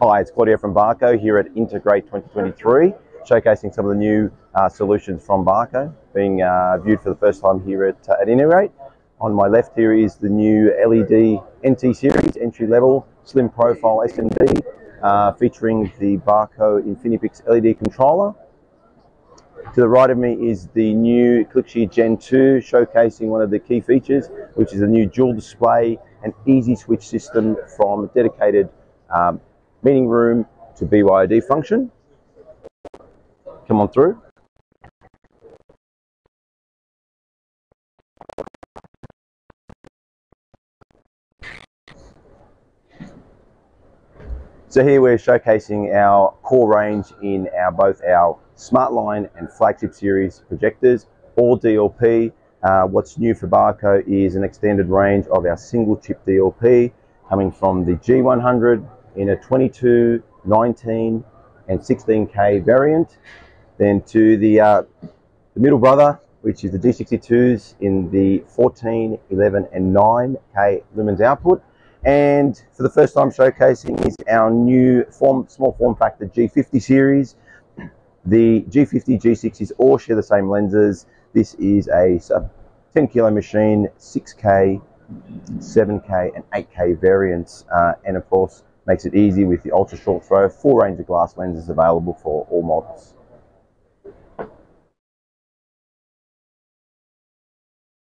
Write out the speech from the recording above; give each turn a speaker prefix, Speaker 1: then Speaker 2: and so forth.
Speaker 1: Hi, it's Claudio from Barco here at Integrate 2023, showcasing some of the new uh, solutions from Barco, being uh, viewed for the first time here at, uh, at Integrate. On my left here is the new LED NT series, entry level, slim profile SMD, uh, featuring the Barco Infinipix LED controller. To the right of me is the new ClickShare Gen 2, showcasing one of the key features, which is a new dual display and easy switch system from dedicated um, meeting room to BYOD function. Come on through. So here we're showcasing our core range in our both our Smartline and flagship series projectors, all DLP. Uh, what's new for Barco is an extended range of our single chip DLP coming from the G100, in a 22, 19 and 16K variant. Then to the, uh, the middle brother, which is the G62s in the 14, 11 and 9K lumens output. And for the first time showcasing is our new form, small form factor G50 series. The G50, G60s all share the same lenses. This is a 10 kilo machine, 6K, 7K and 8K variants. Uh, and of course, Makes it easy with the ultra short throw, full range of glass lenses available for all models.